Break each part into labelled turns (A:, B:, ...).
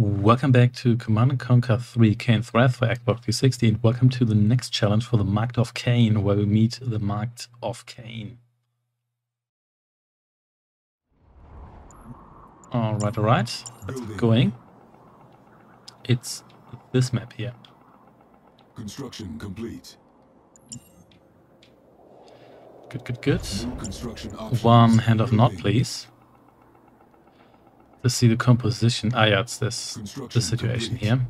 A: Welcome back to Command & Conquer 3 Kane's Wrath for Xbox 360 and welcome to the next challenge for the Marked of Kane where we meet the Marked of Kane. Alright, alright, let's get going. It's this map here.
B: Construction complete.
A: Good, good, good.
B: New construction options.
A: One hand of
B: Nod,
A: please. To see the composition. Ah, yeah, it's this,
B: Construction
A: this situation
B: complete.
A: here.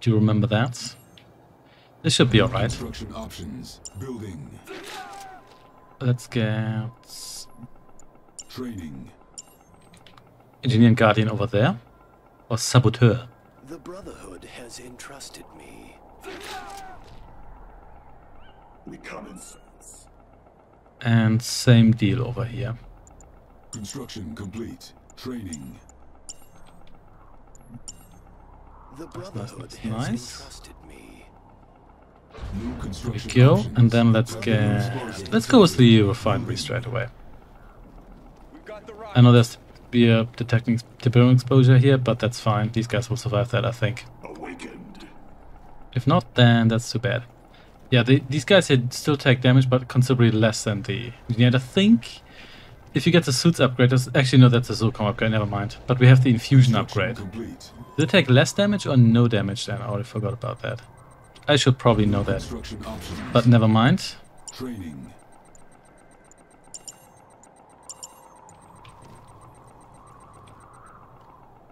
A: Do you remember that? This should be alright.
B: Construction options. Building.
A: Let's get
B: Training.
A: Engineer and Guardian over there. Or Saboteur.
C: The Brotherhood has entrusted me. Reconnaissance.
A: And same deal over here.
B: Construction complete. Training.
C: The
A: nice,
C: Brotherhood
A: that's
C: has
A: nice.
C: entrusted me.
B: New
A: we
B: construction
A: And then let's get... Let's go with the refinery straight away. I know there's be a detecting Tiberium exposure here, but that's fine. These guys will survive that, I think.
C: Awakened.
A: If not, then that's too bad. Yeah, they, these guys here still take damage, but considerably less than the engineer. I think if you get the suits upgrade, there's, actually no, that's a Zocom upgrade, never mind. But we have the infusion upgrade.
B: Complete.
A: Do they take less damage or no damage then? I already forgot about that. I should probably know that, but never mind.
B: Training.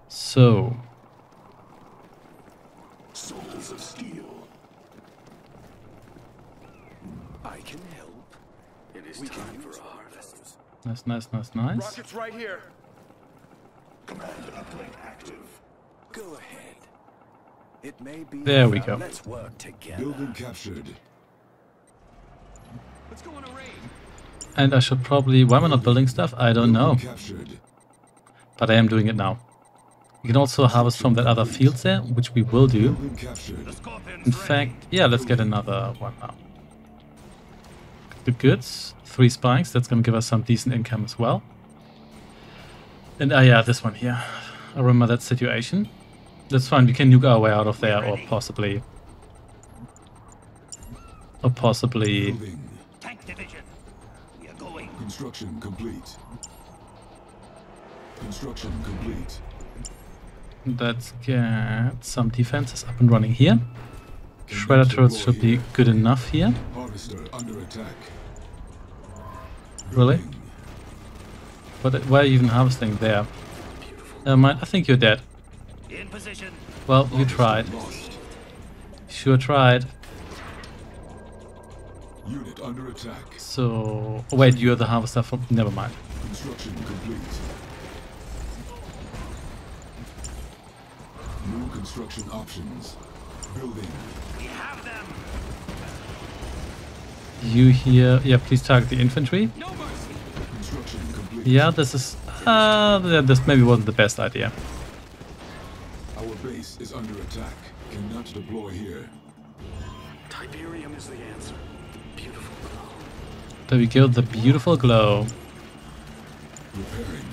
A: So,
C: Souls of steel. I can help. It is time for a harvest.
A: Nice, nice, nice, nice.
D: Rockets right here.
C: Command uplink active. Go ahead. It may be.
A: There we go.
C: Let's work together.
B: Building captured.
D: Let's go on a raid.
A: And I should probably... Why am I not building stuff? I don't know.
B: Captured.
A: But I am doing it now. You can also harvest from that other field there, which we will do. In fact, yeah, let's get another one now. Good goods. Three spikes. That's going to give us some decent income as well. And ah, yeah, this one here. I remember that situation. That's fine. We can nuke our way out of there, or possibly, or possibly.
B: Building.
C: Tank division. We are going.
B: Construction complete. Construction complete.
A: Let's get some defenses up and running here. Shredder turrets should be good enough here.
B: Harvester under attack.
A: Really?
B: Building.
A: But why are you even harvesting there? Never mind. I think you're dead.
C: In position.
A: Well, you tried. Sure tried.
B: Unit under attack.
A: So, oh, wait, you're the harvester from. Never mind.
B: Construction complete. New construction options. Building.
C: We have them.
A: You here. Yeah, please target the infantry.
C: No mercy.
B: Construction complete.
A: Yeah, this is. Uh, this maybe wasn't the best idea.
B: Our base is under attack. Cannot deploy here.
C: Tiberium is the answer. Beautiful glow.
A: There we go. The beautiful glow.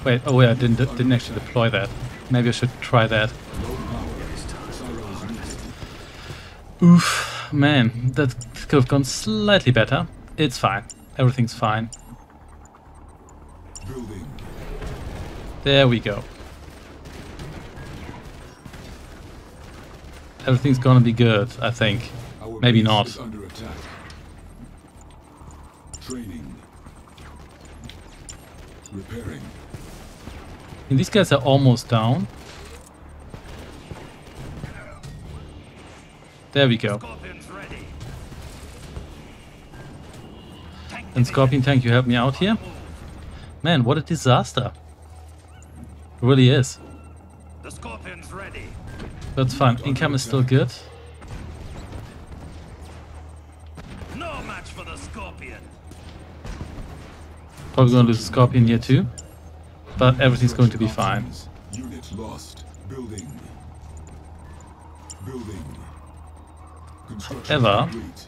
A: Wait. Oh, wait. I didn't didn't actually deploy that. Maybe I should try that.
B: Low power. Silos needed.
A: Oof, man, that could have gone slightly better. It's fine. Everything's fine.
B: Building.
A: There we go. Everything's gonna be good, I think.
B: Our
A: Maybe not.
B: Under attack. Training. Repairing.
A: And these guys are almost down. There we go. And Scorpion Tank, you help me out here? Man, what a disaster. It really is.
C: The Scorpion's ready.
A: That's fine. Income is still good.
C: No match for the Scorpion.
A: Probably gonna lose the Scorpion here too. But everything's going to be fine.
B: Options. Unit lost. Building. Building. Construction
A: However- Let's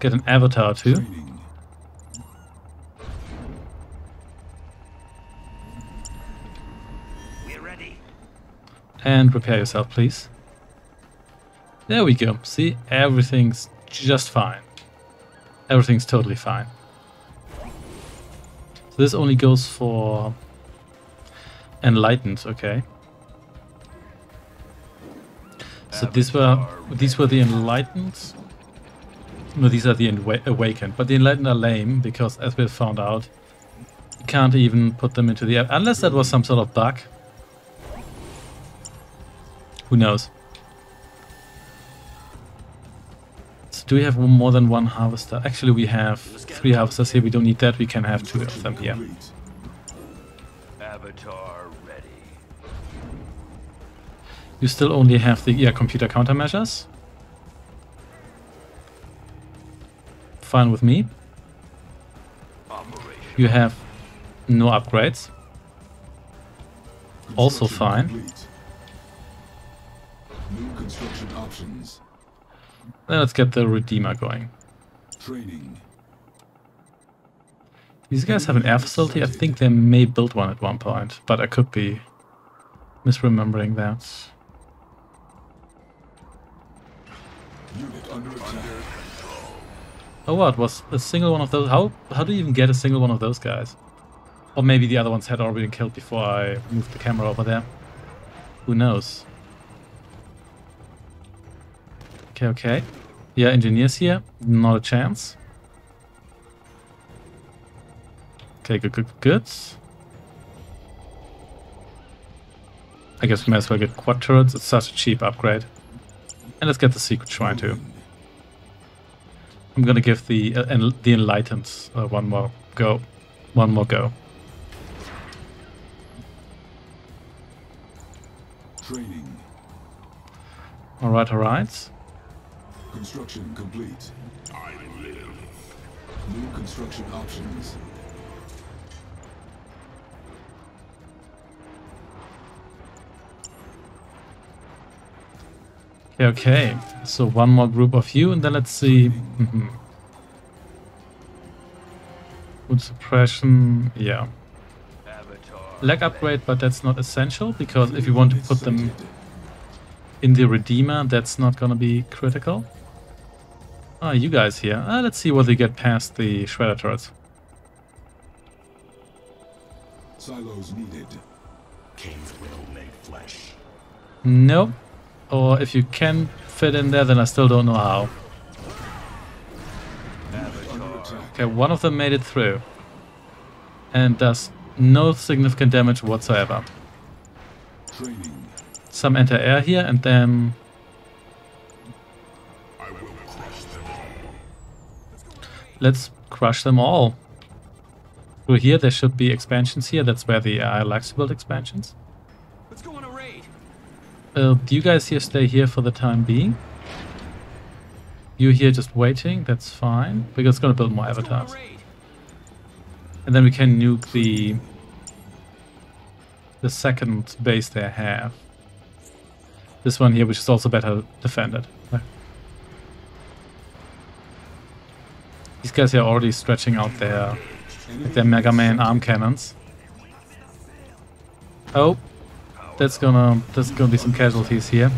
A: get an avatar too.
B: Training.
A: And repair yourself, please. There we go. See, everything's just fine. Everything's totally fine. So this only goes for enlightened, okay. So these were these were the enlightened. No, these are the awakened. But the enlightened are lame because, as we found out, you can't even put them into the air unless that was some sort of bug. Who knows? So do we have more than one harvester? Actually, we have three harvesters here. We don't need that. We can have two of them here.
C: Avatar ready.
A: You still only have the yeah, computer countermeasures. Fine with me. You have no upgrades. Also fine.
B: Options.
A: Then let's get the Redeemer going.
B: Training.
A: These guys have an air facility. I think they may build one at one point, but I could be misremembering that.
B: Unit under attack.
A: Oh, what was a single one of those? How how do you even get a single one of those guys? Or maybe the other ones had already been killed before I moved the camera over there. Who knows? Okay, okay. Yeah, engineers here. Not a chance. Okay, good, good, good. I guess we might as well get quad turrets. It's such a cheap upgrade. And let's get the secret shrine too. I'm gonna give the uh, en- the enlightened uh, one more go, one more go.
B: Training.
A: All right, all right.
B: Construction complete. I live. New construction options.
A: Okay, okay. So one more group of you, and then let's see. Mhm. Wood suppression, yeah. Leg upgrade, but that's not essential because if you want to put them in the Redeemer, that's not gonna be critical. Ah, you guys here. Ah, let's see whether you get past the Shredder turrets.
B: Silos needed.
C: Kane's will made flesh.
A: Nope. Or if you can fit in there, then I still don't know how. Okay, one of them made it through. And does no significant damage whatsoever.
B: Training.
A: Some enter air here, and then... Let's crush them all. Through here, there should be expansions here. That's where the likes to build expansions.
C: Let's go on a raid.
A: Uh, do you guys here stay here for the time being? You here just waiting? That's fine. We're just gonna build more
C: Let's go on a
A: avatars. And then we can nuke the the second base they have. This one here, which is also better defended. These guys are already stretching out their their Mega Man arm cannons. Oh, that's gonna that's gonna be some casualties here.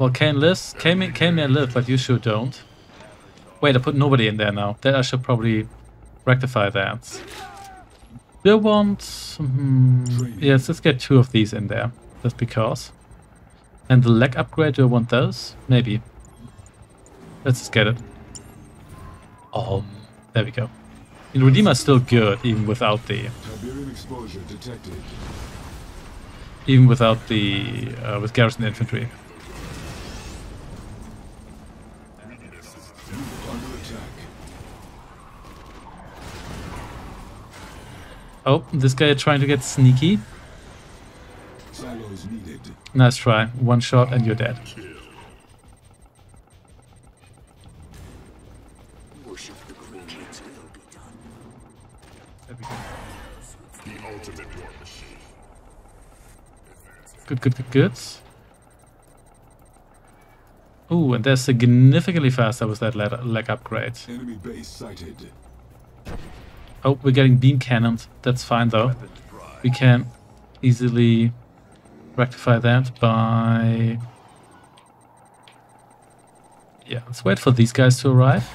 A: Well, Kane lives. Kane, Kane may live, but you sure don't. Wait, I put nobody in there now. That I should probably rectify that. Do I want... hmm, yes, let's get two of these in there. Just because. And the leg upgrade, do I want those? Maybe. Let's just get it. Oh, there we go. And Redeemer's still good, even without the...
B: Tiberium exposure detected.
A: Even without the... Uh, with garrison infantry. Oh, this guy trying to get sneaky. Nice try. One shot and you're dead.
C: The Queen. Kane's will be done.
A: Good, good, good, good. Ooh, and they're significantly faster with that leg, upgrade.
B: Enemy base sighted.
A: Oh, we're getting beam cannons. That's fine though. We can easily rectify that by... Yeah, let's wait for these guys to arrive.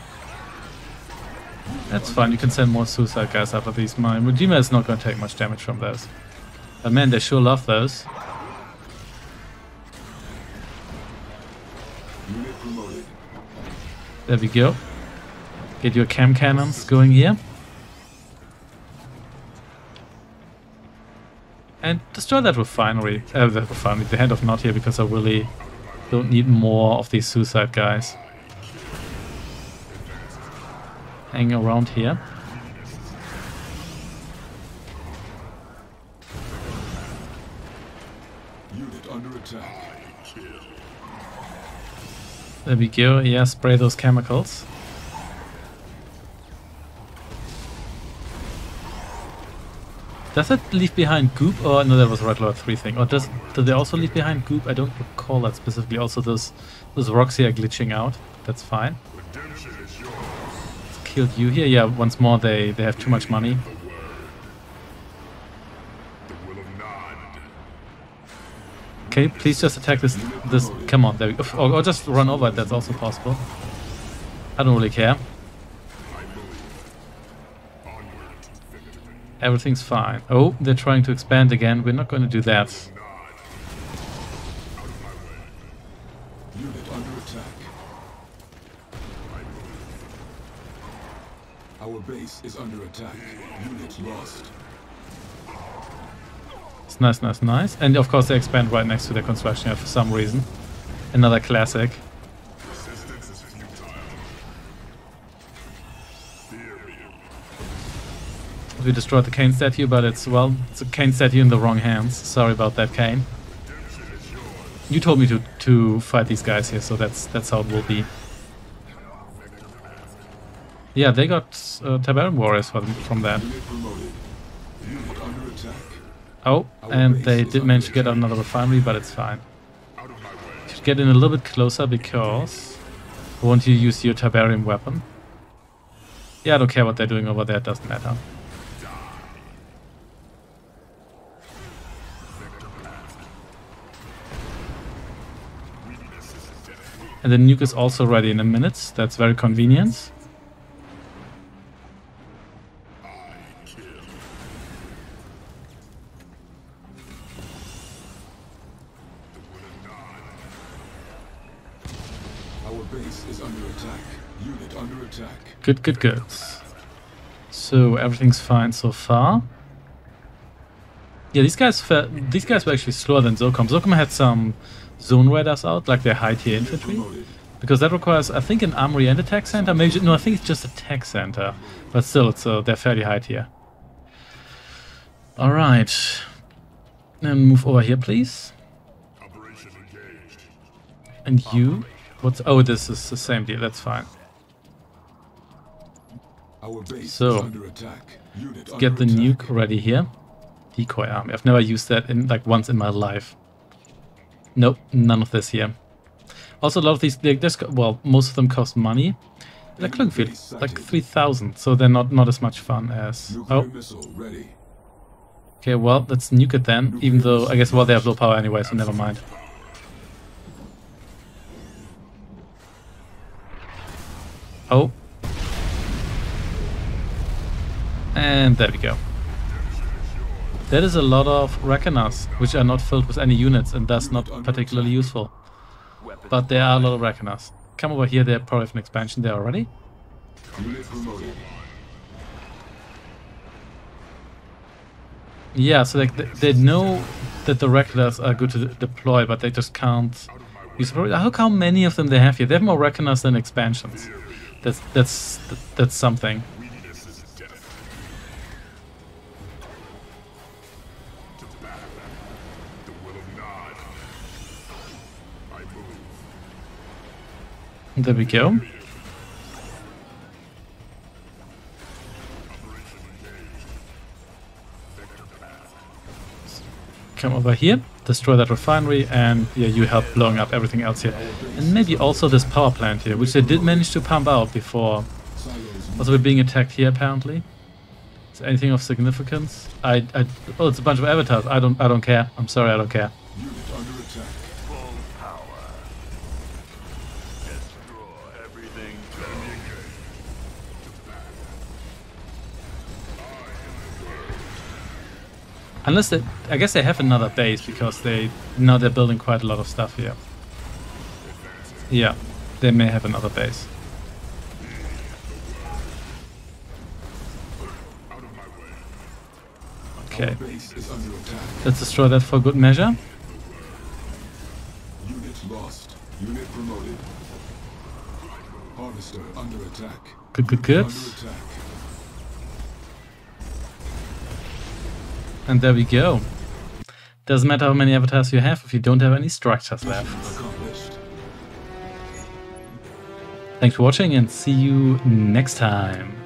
A: That's fine, you can send more suicide guys after these. My Redeemer is not going to take much damage from those. But man, they sure love those. There we go. Get your cam cannons going here. And destroy that refinery. Uh, the refinery, the Hand of Nod here, because I really don't need more of these suicide guys. Hang around here.
B: Unit under attack.
A: There we go. Yeah, spray those chemicals. Does it leave behind goop? Oh, no, that was Red Alert 3 thing. Or does do they also leave behind goop? I don't recall that specifically. Also, those those rocks here glitching out. That's fine. Let's you here. Yeah, once more they, they have too much money. Okay, please just attack this this come on there we. Or, or just run over it, that's also possible. I don't really care. Everything's fine. Oh, they're trying to expand again. We're not going to do that.
B: Unit under attack. Our base is under attack. Unit lost.
A: It's nice, nice, nice. And of course they expand right next to their construction here for some reason. Another classic. We destroyed the Kane statue, but it's, well, it's a Kane statue in the wrong hands. Sorry about that, Kane. You told me to, to fight these guys here, so that's that's how it will be. Yeah, they got uh, warriors from, from that. Oh, and they did manage to get another refinery, but it's fine. Should get in a little bit closer because I want you to use your Tiberium weapon. Yeah, I don't care what they're doing over there, it doesn't matter. And the nuke is also ready in a minute, that's very convenient.
B: Our base is under attack. Unit under attack.
A: Good, good, good. So everything's fine so far. Yeah, these guys these guys were actually slower than Zocom. Zocom had some zone raiders out, like their high tier infantry, because that requires, I think, an armory and a tech center. Maybe no, I think it's just a tech center, but still, it's uh, they're fairly high tier. All right, and move over here, please. And you, what's? Oh, this is the same deal. That's fine.
B: Our base
A: So,
B: under attack. Unit under
A: Get the
B: attack.
A: nuke ready here. Decoy army. I've never used that in like once in my life. Nope, none of this here. Also, a lot of these, just well, most of them cost money. Like like three thousand, so they're not not as much fun as. Oh, okay. Well, let's nuke it then. Even though I guess well they have low power anyway, so never mind. Oh. And there we go. That is a lot of Reckoners, which are not filled with any units and thus not particularly useful. But there are a lot of Reckoners. Come over here, they probably have an expansion there already. Yeah, so they, they know that the Reckoners are good to de- deploy, but they just can't use. Look how many of them they have here. They have more Reckoners than expansions. That's that's that's something. There we go. Come over here, destroy that refinery, and yeah, you help blowing up everything else here. And maybe also this power plant here, which they did manage to pump out before. Also, we're being attacked here apparently. Is anything of significance? I, I oh, it's a bunch of avatars. I don't I don't care. I'm sorry, I don't care. Unless they, I guess they have another base because they now they're building quite a lot of stuff here. Yeah, they may have another base. Okay,
B: Our base is under
A: let's destroy that for good measure.
B: Unit lost. Unit promoted. Harvester under attack.
A: Good, good, good. And there we go. Doesn't matter how many avatars you have if you don't have any structures left. Thanks for watching and see you next time.